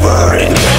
never